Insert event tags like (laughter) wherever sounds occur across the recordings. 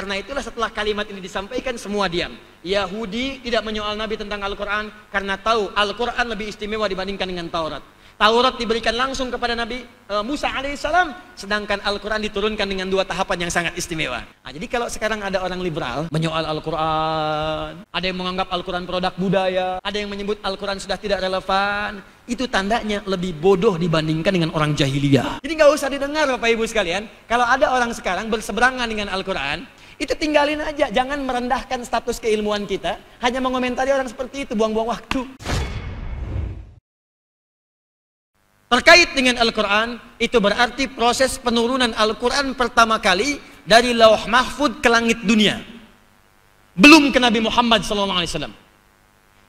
Karena itulah setelah kalimat ini disampaikan semua diam. Yahudi tidak menyoal Nabi tentang Al-Quran karena tahu Al-Quran lebih istimewa dibandingkan dengan Taurat. Taurat diberikan langsung kepada Nabi uh, Musa alaihissalam, sedangkan Al-Quran diturunkan dengan dua tahapan yang sangat istimewa. Nah, jadi kalau sekarang ada orang liberal menyoal Al-Quran, ada yang menganggap Al-Quran produk budaya, ada yang menyebut Al-Quran sudah tidak relevan, itu tandanya lebih bodoh dibandingkan dengan orang jahiliyah. Jadi nggak usah didengar Bapak Ibu sekalian, kalau ada orang sekarang berseberangan dengan Al-Quran, itu tinggalin aja, jangan merendahkan status keilmuan kita, hanya mengomentari orang seperti itu, buang-buang waktu. Terkait dengan Al-Quran, itu berarti proses penurunan Al-Quran pertama kali dari lauh mahfud ke langit dunia. Belum ke Nabi Muhammad SAW.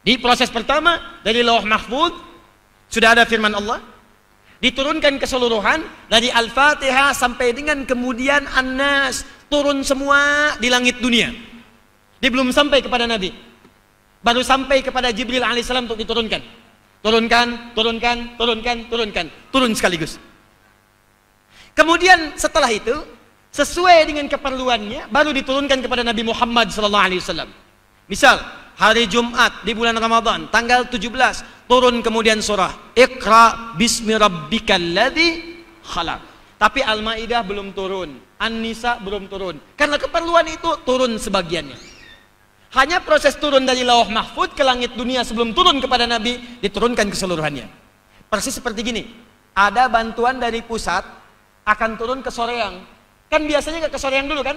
Di proses pertama, dari lauh mahfud, sudah ada firman Allah, diturunkan keseluruhan dari Al-Fatihah sampai dengan kemudian An-Nas, turun semua di langit dunia. Dia belum sampai kepada Nabi. Baru sampai kepada Jibril alaihissalam untuk diturunkan. Turunkan, turunkan, turunkan, turunkan. Turun sekaligus. Kemudian setelah itu, sesuai dengan keperluannya, baru diturunkan kepada Nabi Muhammad SAW. Misal, hari Jumat di bulan Ramadan, tanggal 17, turun kemudian surah. Iqra bismi rabbikal ladhi khalaq. Tapi Al-Maidah belum turun, An-Nisa belum turun. Karena keperluan itu turun sebagiannya. Hanya proses turun dari lawah mahfud ke langit dunia sebelum turun kepada Nabi diturunkan keseluruhannya. Persis seperti gini. Ada bantuan dari pusat akan turun ke Soreang. Kan biasanya ke Soreang dulu kan?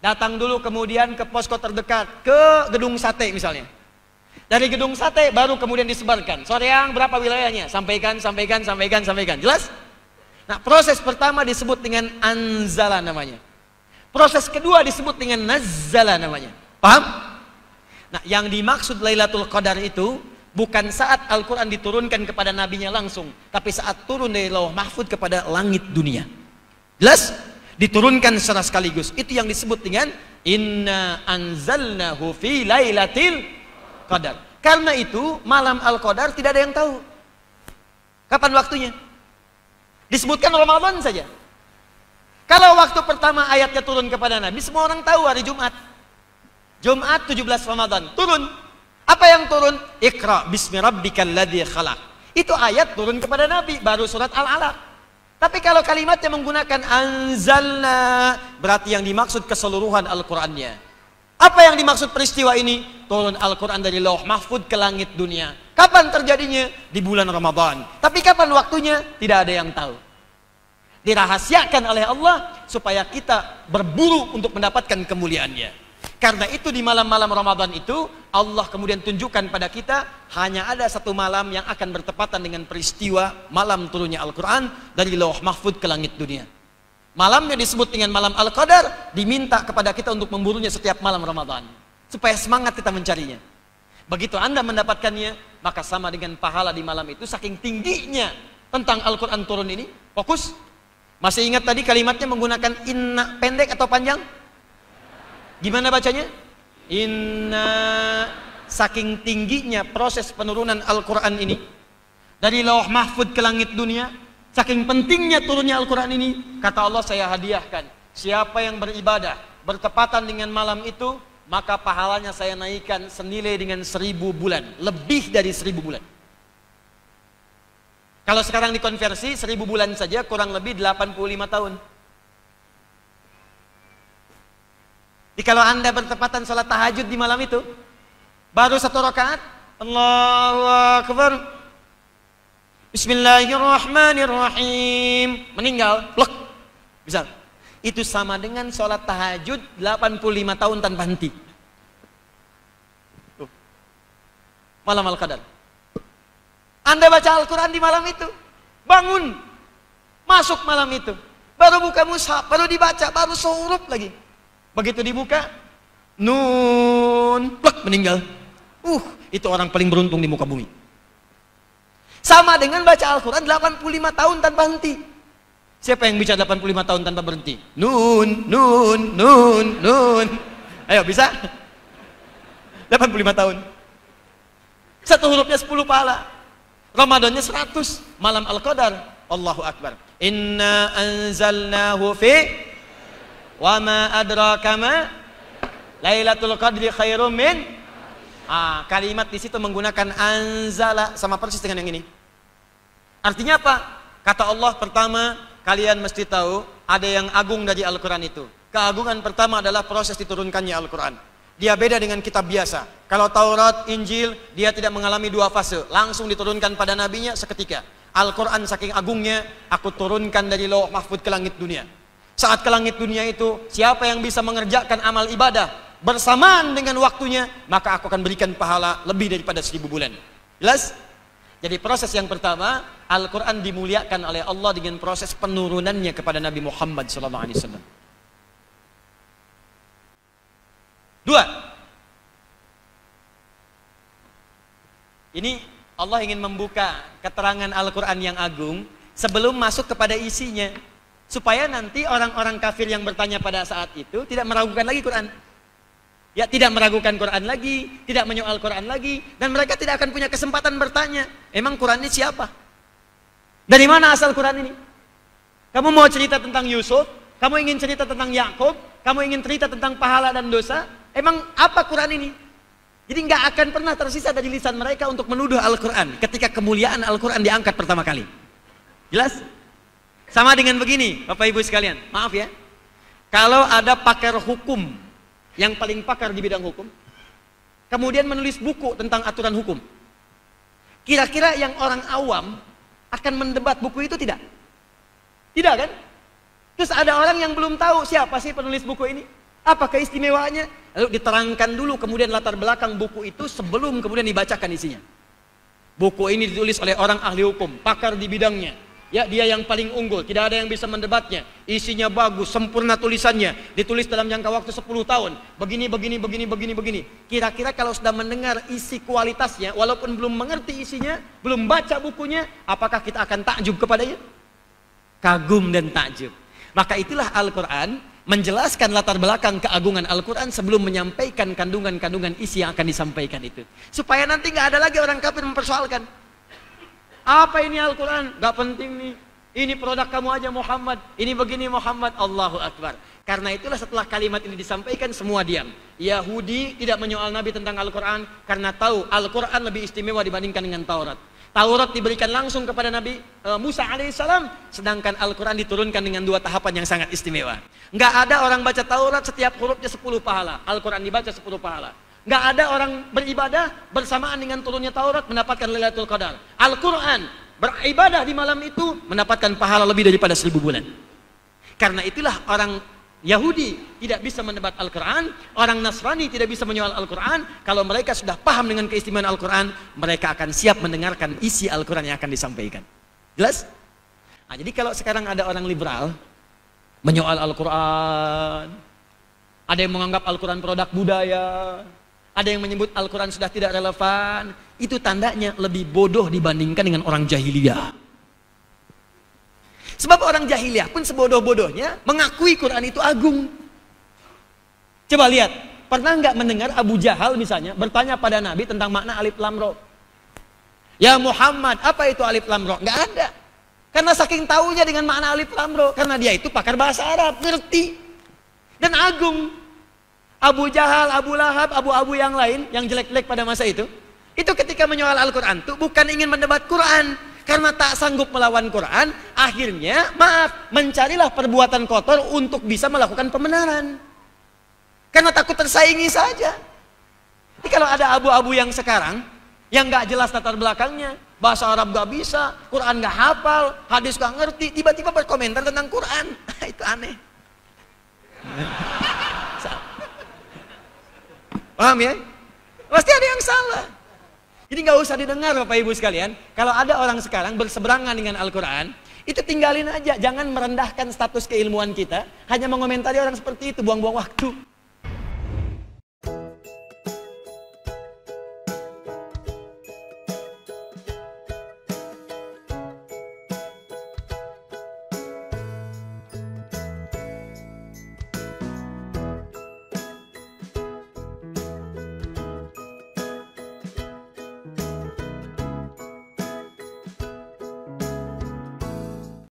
Datang dulu kemudian ke posko terdekat, ke gedung sate misalnya. Dari gedung sate baru kemudian disebarkan. Soreang berapa wilayahnya? Sampaikan, sampaikan, sampaikan, sampaikan. Jelas? Nah, proses pertama disebut dengan anzala namanya. Proses kedua disebut dengan nazala namanya. Paham? Nah, yang dimaksud Lailatul Qadar itu bukan saat Al-Quran diturunkan kepada nabinya langsung, tapi saat turun dari lauh mahfud kepada langit dunia. Jelas? Diturunkan secara sekaligus. Itu yang disebut dengan Inna anzalnahu fi lailatil qadar. Karena itu malam Al-Qadar tidak ada yang tahu. Kapan waktunya? Disebutkan Ramadan saja. Kalau waktu pertama ayatnya turun kepada Nabi, semua orang tahu hari Jumat. Jumat 17 Ramadan turun. Apa yang turun? Iqra bismi rabbikal ladzi khalaq. Itu ayat turun kepada Nabi baru surat Al-Alaq. Tapi kalau kalimatnya menggunakan anzalna berarti yang dimaksud keseluruhan Al-Qur'annya. Apa yang dimaksud peristiwa ini? Turun Al-Quran dari lauh mahfud ke langit dunia. Kapan terjadinya? Di bulan Ramadan. Tapi kapan waktunya? Tidak ada yang tahu. Dirahasiakan oleh Allah supaya kita berburu untuk mendapatkan kemuliaannya. Karena itu di malam-malam Ramadan itu Allah kemudian tunjukkan pada kita hanya ada satu malam yang akan bertepatan dengan peristiwa malam turunnya Al-Quran dari lauh mahfud ke langit dunia. Malamnya disebut dengan malam Al-Qadar diminta kepada kita untuk memburunya setiap malam Ramadan. Supaya semangat kita mencarinya. Begitu anda mendapatkannya maka sama dengan pahala di malam itu saking tingginya tentang Al-Quran turun ini. Fokus. Masih ingat tadi kalimatnya menggunakan inna pendek atau panjang? Gimana bacanya? Inna saking tingginya proses penurunan Al-Quran ini dari lauh mahfud ke langit dunia saking pentingnya turunnya Al-Quran ini kata Allah saya hadiahkan. Siapa yang beribadah bertepatan dengan malam itu maka pahalanya saya naikkan senilai dengan seribu bulan. Lebih dari seribu bulan. Kalau sekarang dikonversi seribu bulan saja kurang lebih 85 tahun Jadi kalau anda bertepatan sholat tahajud di malam itu, baru satu rakaat, Allahu Akbar, Bismillahirrahmanirrahim, meninggal, blok, bisa. Itu sama dengan sholat tahajud 85 tahun tanpa henti. Malam Al-Qadar. Anda baca Al-Quran di malam itu, bangun, masuk malam itu, baru buka mushaf, baru dibaca, baru surup lagi. Begitu dibuka, nun, plek, meninggal. Uh, itu orang paling beruntung di muka bumi. Sama dengan baca Al-Quran 85 tahun tanpa henti. Siapa yang bicara 85 tahun tanpa berhenti? Nun, nun, nun, nun. Ayo, bisa? 85 tahun. Satu hurufnya 10 pahala. Ramadannya 100. Malam Al-Qadar. Allahu Akbar. Inna anzalnahu fi Wa ma adraka ma Lailatul Qadri khairum min ah, kalimat di situ menggunakan anzala sama persis dengan yang ini. Artinya apa? Kata Allah pertama, kalian mesti tahu ada yang agung dari Al-Qur'an itu. Keagungan pertama adalah proses diturunkannya Al-Qur'an. Dia beda dengan kitab biasa. Kalau Taurat, Injil, dia tidak mengalami dua fase. Langsung diturunkan pada nabinya seketika. Al-Quran saking agungnya, aku turunkan dari loh mahfud ke langit dunia. Saat ke langit dunia itu, siapa yang bisa mengerjakan amal ibadah bersamaan dengan waktunya, maka aku akan berikan pahala lebih daripada seribu bulan. Jelas? Jadi proses yang pertama, Al-Quran dimuliakan oleh Allah dengan proses penurunannya kepada Nabi Muhammad SAW. Dua. Ini Allah ingin membuka keterangan Al-Quran yang agung sebelum masuk kepada isinya. Supaya nanti orang-orang kafir yang bertanya pada saat itu tidak meragukan lagi Quran. Ya tidak meragukan Quran lagi, tidak menyoal Quran lagi, dan mereka tidak akan punya kesempatan bertanya, emang Quran ini siapa? Dari mana asal Quran ini? Kamu mau cerita tentang Yusuf? Kamu ingin cerita tentang Yakub? Kamu ingin cerita tentang pahala dan dosa? Emang apa Quran ini? Jadi nggak akan pernah tersisa dari lisan mereka untuk menuduh Al-Quran ketika kemuliaan Al-Quran diangkat pertama kali. Jelas? Sama dengan begini, Bapak Ibu sekalian. Maaf ya. Kalau ada pakar hukum yang paling pakar di bidang hukum, kemudian menulis buku tentang aturan hukum. Kira-kira yang orang awam akan mendebat buku itu tidak? Tidak kan? Terus ada orang yang belum tahu siapa sih penulis buku ini? Apa keistimewaannya? Lalu diterangkan dulu kemudian latar belakang buku itu sebelum kemudian dibacakan isinya. Buku ini ditulis oleh orang ahli hukum, pakar di bidangnya. Ya, dia yang paling unggul, tidak ada yang bisa mendebatnya. Isinya bagus, sempurna tulisannya. Ditulis dalam jangka waktu 10 tahun. Begini, begini, begini, begini, begini. Kira-kira kalau sudah mendengar isi kualitasnya, walaupun belum mengerti isinya, belum baca bukunya, apakah kita akan takjub kepadanya? Kagum dan takjub. Maka itulah Al-Quran menjelaskan latar belakang keagungan Al-Quran sebelum menyampaikan kandungan-kandungan isi yang akan disampaikan itu. Supaya nanti nggak ada lagi orang kafir mempersoalkan. Apa ini Al-Quran? Gak penting nih. Ini produk kamu aja Muhammad. Ini begini Muhammad. Allahu Akbar. Karena itulah setelah kalimat ini disampaikan semua diam. Yahudi tidak menyoal Nabi tentang Al-Quran karena tahu Al-Quran lebih istimewa dibandingkan dengan Taurat. Taurat diberikan langsung kepada Nabi uh, Musa alaihissalam, sedangkan Al-Quran diturunkan dengan dua tahapan yang sangat istimewa. Nggak ada orang baca Taurat setiap hurufnya 10 pahala, Al-Quran dibaca 10 pahala. Nggak ada orang beribadah bersamaan dengan turunnya Taurat mendapatkan Lailatul Qadar. Al-Quran beribadah di malam itu mendapatkan pahala lebih daripada seribu bulan. Karena itulah orang Yahudi tidak bisa mendebat Al-Quran, orang Nasrani tidak bisa menyoal Al-Quran. Kalau mereka sudah paham dengan keistimewaan Al-Quran, mereka akan siap mendengarkan isi Al-Quran yang akan disampaikan. Jelas? Nah, jadi kalau sekarang ada orang liberal menyoal Al-Quran, ada yang menganggap Al-Quran produk budaya, ada yang menyebut Al-Quran sudah tidak relevan, itu tandanya lebih bodoh dibandingkan dengan orang jahiliyah. Sebab orang jahiliyah pun sebodoh-bodohnya mengakui Quran itu agung. Coba lihat, pernah nggak mendengar Abu Jahal misalnya bertanya pada Nabi tentang makna alif lam ro? Ya Muhammad, apa itu alif lam ro? Nggak ada. Karena saking tahunya dengan makna alif lam ro, karena dia itu pakar bahasa Arab, ngerti dan agung. Abu Jahal, Abu Lahab, Abu-Abu yang lain yang jelek-jelek pada masa itu, itu ketika menyoal Al-Quran itu bukan ingin mendebat Quran, karena tak sanggup melawan Quran, akhirnya maaf, mencarilah perbuatan kotor untuk bisa melakukan pembenaran. Karena takut tersaingi saja. Jadi kalau ada abu-abu yang sekarang, yang nggak jelas latar belakangnya, bahasa Arab nggak bisa, Quran nggak hafal, hadis nggak ngerti, tiba-tiba berkomentar tentang Quran, (laughs) itu aneh. Paham ya? Pasti ada yang salah. Jadi nggak usah didengar Bapak Ibu sekalian. Kalau ada orang sekarang berseberangan dengan Al-Quran, itu tinggalin aja. Jangan merendahkan status keilmuan kita. Hanya mengomentari orang seperti itu, buang-buang waktu.